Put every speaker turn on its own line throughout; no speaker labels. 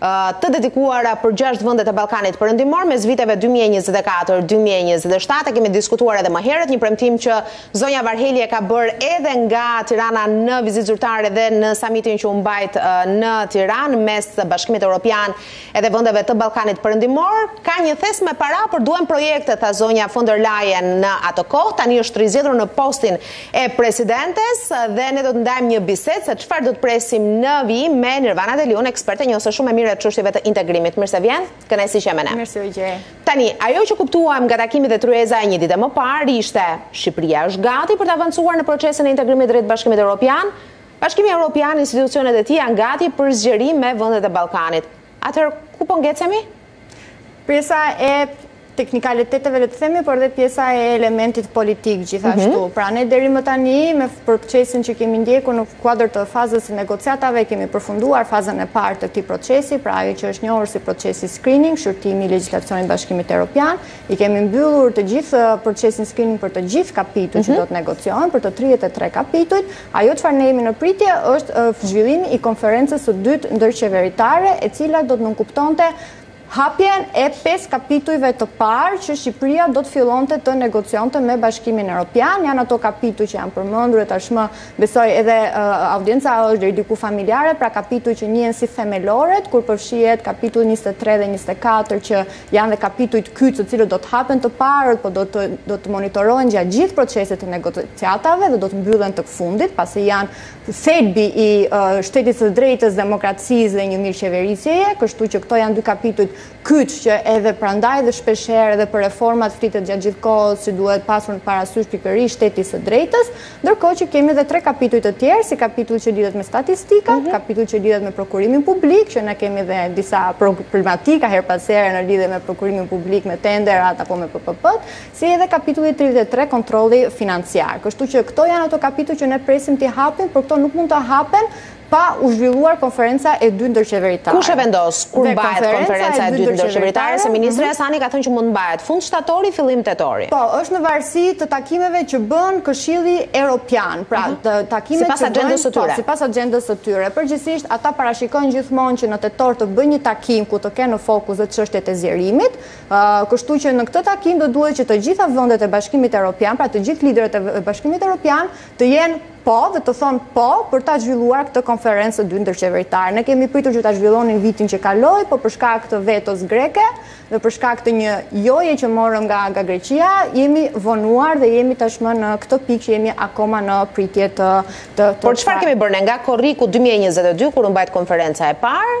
të dedikuara për gjashtë vendet e Ballkanit perëndimor mes viteve 2024-2027 e kemi diskutuar edhe më herët një premtim që zonja Varheli e ka bërë edhe nga Tirana në vizitë zyrtare dhe në samitin që u mbajt në Tiranë mes bashkimit Europian edhe vendeve të Ballkanit perëndimor ka një thes me para por duhen projekte tha zonja von der Leyen në atë kohë tani është rizgjedhur në postin e presidentes dhe ne do të ndajmë një bisedë se çfarë do të presim në vijim me Nirvana Deliun, eksperte njohëse shumë e mirë e çështjeve të integrimit. Mirë se vjen, kënaqësi që je me ne.
Mirë se u gjej.
Tani, ajo që kuptuam nga takimi dhe tryeza e një dite më parë ishte Shqipëria është gati për të avancuar në procesin e integrimit drejt Bashkimit Europian. Bashkimi Europian, institucionet e tij janë gati për zgjerim me vendet e Ballkanit. Atëherë, ku po ngecemi?
Pjesa e teknikaliteteve le të themi, por edhe pjesa e elementit politik gjithashtu. Mhm. Pra ne deri më tani me procesin që kemi ndjekur në kuadër të fazës së negociatave kemi përfunduar fazën e parë të këtij procesi, pra ajo që është njohur si procesi screening, shqyrtimi i legjislacionit Bashkimit Europian, i kemi mbyllur të gjithë procesin screening për të gjithë kapitujt që mhm. do të negociohen, për të 33 kapitujt, Ajo çfarë ne jemi në pritje është zhvillimi i konferencës së dytë ndërqeveritare, e cila do të nënkuptonte hapjen e pesë kapitujve të parë që Shqipëria do të fillonte të negocionte me Bashkimin Europian. Janë ato kapituj që janë përmendur e tashmë besoj edhe audienca është deri diku familjare, pra kapituj që njihen si themeloret, ku përfshihet kapitulli 23 dhe 24 që Janë dhe kapitujt kyç të cilët do të hapen të parët, po do të monitorohen gjatë gjithë procesit të negociatave dhe do të mbyllen tek fundi, pasi janë thelbi i shtetit së drejtës, demokracisë dhe një mirëqeverisjeje, kështu që këto janë dy kapitujt kyç që edhe prandaj dhe shpeshherë edhe për reformat flitet gjatë gjithë kohës që duhet pasur parasysh pikërisht shteti i së drejtës, Ndërkohë që kemi edhe tre kapituj të tjerë, si kapitulli që lidhet me statistikat, mhm. kapitulli që lidhet me prokurimin publik, që ne kemi edhe disa problematika herë pas here në lidhe me prokurimin publik, me tenderat apo me PPP-të, si edhe kapitulli 33 kontrolli financiar. Kështu që këto janë ato kapituj që ne presim t'i hapim, por këto nuk mund të hapen pa u zhvilluar konferenca e dytë ndërqeveritare.
Kush e vendos kur mbahet konferenca e dytë ndërqeveritare se ministri mhm. Hasani ka thënë që mund të mbahet fund shtatori fillim tetori.
Po, është në varësi të takimeve që bën Këshilli Europian, pra mhm. të takimet
sipas agjendës së
po, tyre. Sipas agjendës së tyre, përgjithsisht ata parashikojnë gjithmonë që në tetor të bëjnë një takim ku të kenë në fokus dhe çështjet e zgjerimit, kështu që në këtë takim do duhet që të gjitha vendet e Bashkimit Europian, pra të gjithë liderët e Bashkimit Europian të jenë po dhe të thonë po për ta zhvilluar këtë konferencë të dytë ndërqeveritare. Ne kemi pritur që ta zhvillonin vitin që kaloi, po për shkak të vetos greke dhe për shkak të një joje që morëm nga nga Greqia, jemi vonuar dhe jemi tashmë në këtë pikë që jemi akoma në pritje të të
Por çfarë kemi bërë ne nga korriku dy mijë e njëzet e dy kur u mbajt konferenca e parë?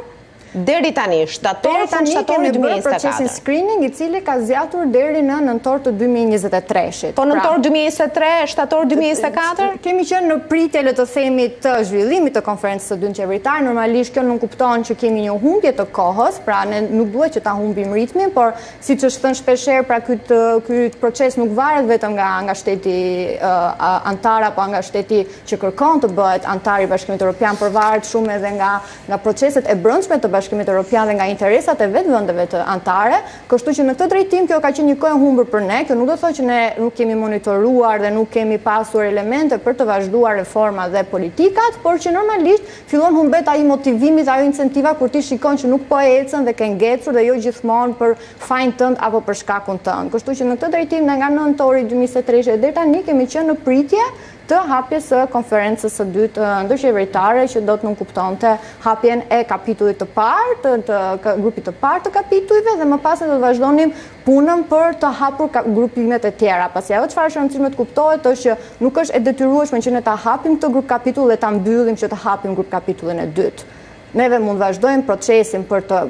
Deri tani, shtator, fund shtator 2024.
Deri tani kemi bërë procesin screening i cili ka zgjatur deri në nëntor të 2023-shit.
Po nëntor 2023, shtator 2024?
Kemi qenë në pritje le të themi të zhvillimit të konferencës së dytë ndërqeveritare, normalisht kjo nënkupton që kemi një humbje të kohës, pra ne nuk duhet që ta humbim ritmin, por siç është thënë shpeshherë pra ky ky proces nuk varet vetëm nga nga shteti anëtar apo nga shteti që kërkon të bëhet anëtar i Bashkimit Europian, por varet shumë edhe nga nga proceset e brendshme të Bashkimit Europian dhe nga interesat e vetë vendeve anëtare, kështu që në këtë drejtim kjo ka qenë një kohë e humbur për ne, kjo nuk do të thotë që ne nuk kemi monitoruar dhe nuk kemi pasur elemente për të vazhduar reformat dhe politikat, por që normalisht fillon humbet ai motivimi dhe ajo incentiva kur ti shikon që nuk po ecën dhe ke ngecur dhe jo gjithmonë për fajin tënd apo për shkakun tënd. Kështu që në këtë drejtim ne nga nëntori dy mijë e njëzet e tre e deri tani kemi qenë në pritje të hapjes së konferencës së dytë ndërqeveritare që do të nënkuptonte hapjen e kapitullit të parë, të, të grupit të parë të kapitujve dhe më pas ne do të vazhdonim punën për të hapur grupimet e tjera, pasi ajo çfarë është e rëndësishme të kuptohet është që nuk është e detyrueshme që ne ta hapim këtë grup kapitull dhe ta mbyllim që të hapim grup kapitullin e dytë. Neve mund të vazhdojmë procesin për të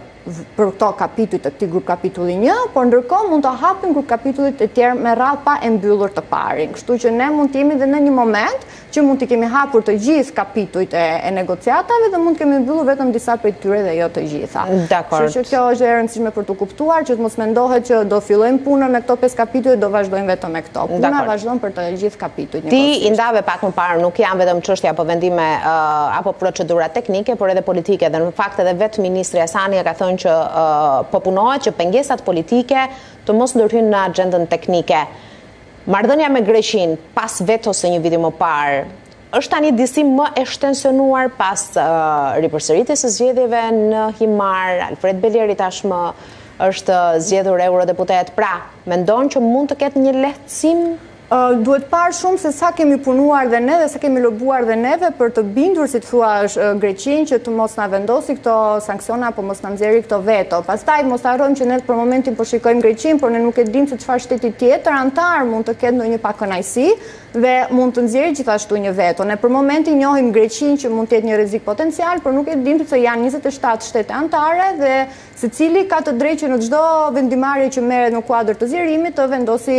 për këto kapituj të këtij grup kapitulli 1, por ndërkohë mund të hapim grup kapitujt e tjerë me radhë pa e mbyllur të parin. Kështu që ne mund të jemi dhe në një moment që mund të kemi hapur të gjithë kapitujt e, e negociatave dhe mund të kemi mbyllur vetëm disa prej tyre dhe jo të gjitha. Dakor. Kështu që kjo është e rëndësishme për t'u kuptuar që të mos mendohet që do fillojmë punën me këto pesë kapituj dhe do vazhdojmë vetëm me këto. Puna vazhdon për të gjithë kapitujt.
Ti i ndave pak më parë, nuk janë vetëm çështje apo vendime apo procedura teknike, por edhe politike dhe në fakt edhe vetë ministri Hasani e ka thënë që po punohet që pengesat politike të mos ndërhyjnë në axhendën teknike. Marrëdhënia me Greqinë pas vetos së një viti më parë është tani disi më e shtensionuar pas ripërsëritjes së zgjedhjeve në Himarë, Alfred Beleri tashmë është zgjedhur eurodeputet. Pra, mendon që mund të ketë një lehtësim
Duhet parë shumë se sa kemi punuar dhe ne dhe sa kemi lobuar dhe neve për të bindur, si të thuash, Greqinë që të mos na vendosi këto sanksione apo mos na nxjerri këto veto. Pastaj mos harrojmë që ne për momentin po shikojmë Greqinë, por ne nuk e dimë se çfarë shteti tjetër anëtar mund të ketë ndonjë pakënaqësi dhe mund të nxjerri gjithashtu një veto. Ne për momentin njohim Greqinë që mund të jetë një rrezik potencial, por nuk e dimë se janë njëzet e shtatë shtete anëtare dhe Secili ka të drejtë që në çdo vendimmarrje që merret në kuadër të zgjerimit të vendosi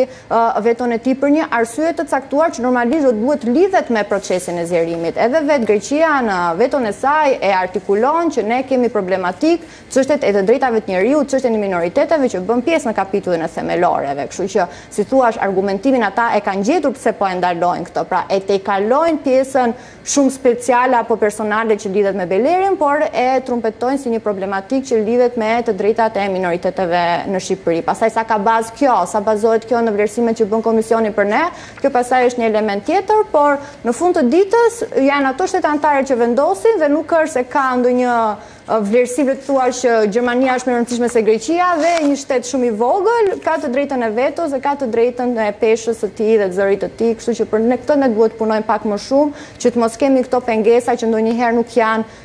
veton e tij për një arsye të caktuar që normalisht do të duhet të lidhet me procesin e zgjerimit. Edhe vetë Greqia në veton e saj e artikulon që ne kemi problematike çështjet e të drejtave të njeriut, çështjen e minoriteteve që bën pjesë në kapitullin e themeloreve. Kështu që, si të thuash, argumentimin ata e kanë gjetur pse po e ndalojnë këto. Pra e tejkalojnë pjesën shumë speciale apo personale që lidhet me Belerin, por e trumpetojnë si një problematikë që lidhet me të drejtat e minoriteteve në Shqipëri. Pastaj sa ka bazë kjo, sa bazohet kjo në vlerësimet që bën Komisioni për ne, kjo pastaj është një element tjetër, por në fund të ditës janë ato shtetë anëtare që vendosin dhe nuk është se ka ndonjë Vlerësim të thuash që Gjermania është më e rëndësishme se Greqia dhe një shtet shumë i vogël ka të drejtën e vetos dhe ka të drejtën e peshës së tij dhe të zërit të tij, kështu që për këtë ne duhet të punojmë pak më shumë që të mos kemi këto pengesa që ndonjëherë nuk janë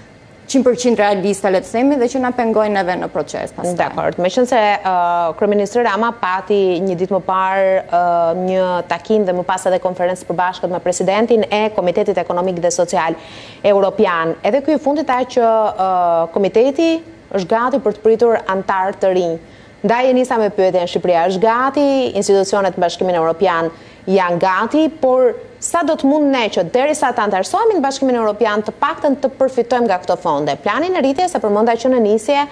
qind për qind realiste le të themi dhe që na pengojnë edhe në proces
pastaj. Dakord. Meqenëse uh, kryeministri Rama pati një ditë më parë uh, një takim dhe më pas edhe konferencë përbashkët me presidentin e Komitetit Ekonomik dhe Social Europian. Edhe ky i fundit tha që Komiteti është gati për të pritur anëtarë të rinj. Ndaj e nisa me pyetjen Shqipëria është gati, institucionet në Bashkimin Europian janë gati, por sa do të mundemi ne që derisa të anëtarësohemi në Bashkimin Europian të paktën të përfitojmë nga këto fonde? Planin e rritjes e përmenda që në nisje,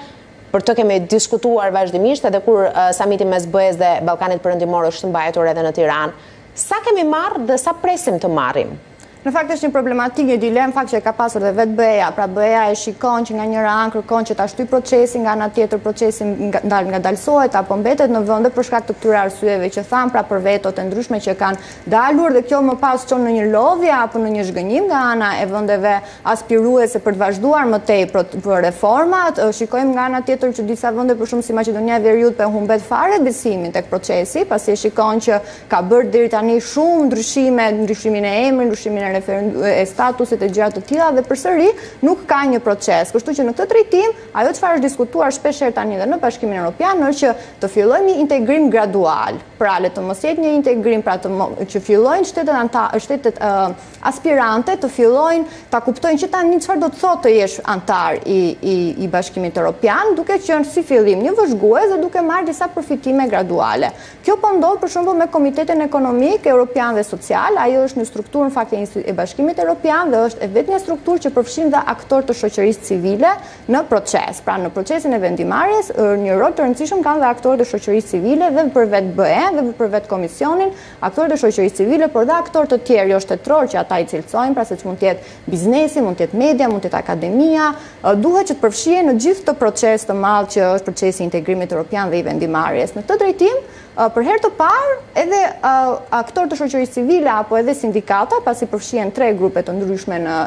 për të kemi diskutuar vazhdimisht edhe kur samiti mes BE-së dhe Ballkanit Perëndimor është mbajtur edhe në Tiranë. Sa kemi marrë dhe sa presim të marrim?
Në fakt është një problematikë, një dilemë fakt që e ka pasur dhe vetë BE-ja, pra BE-ja e shikon që nga njëra anë kërkon që ta shtyjë procesin, nga ana tjetër procesi ngadalësohet apo mbetet në vend për shkak të këtyre arsyeve që thamë, pra për vetot e ndryshme që kanë dalur dhe kjo më pas çon në një lodhje apo në një zhgënjim nga ana e vendeve aspiruese për të vazhduar më tej për reformat, shikojmë nga ana tjetër që disa vende për shembull si Maqedonia e Veriut po e humbet fare besimin tek procesi, pasi e shikon që ka bërë deri tani shumë ndryshime, ndryshimin e emrit, ndryshimin e statusit e gjëra të tilla dhe përsëri nuk ka një proces. Kështu që në këtë drejtim, ajo çfarë është diskutuar shpesh herë tani dhe në Bashkimin Europian është që të fillojmë një integrim gradual. Pra le të mos jetë një integrim pra që fillojnë shtetet aspirante të fillojnë ta kuptojnë që tani çfarë do të thotë të jesh anëtar i Bashkimit Europian, duke qenë si fillim një vëzhgues dhe duke marrë disa përfitime graduale. Kjo po ndodh për shembull me Komitetin Ekonomik, Europian dhe Social, ajo është një strukturë në fakt e insti, e Bashkimit Europian dhe është e vetmja strukturë që përfshin dhe aktorë të shoqërisë civile në proces. Pra në procesin e vendimmarrjes një rol të rëndësishëm kanë dhe aktorët e shoqërisë civile dhe për vetë BE-në dhe për vetë Komisionin, aktorët e shoqërisë civile por dhe aktorë të tjerë jo shtetërorë që ata i cilësojmë, pra siç mund të jetë biznesi, mund të jetë media, mund të jetë akademia, duhet që të përfshihen në gjithë këtë proces të madh që është procesi i integrimit europian dhe i vendimmarrjes. Në këtë drejtim, për herë të parë, edhe aktorë të shoqërisë civile apo edhe sindikata, pasi përfshihen tre grupe të ndryshme në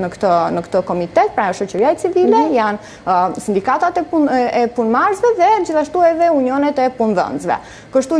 në këtë në këtë komitet, pra shoqëria civile, mhm. janë sindikatat e punë e punëmarrësve dhe gjithashtu edhe unionet e punëdhënësve. Kështu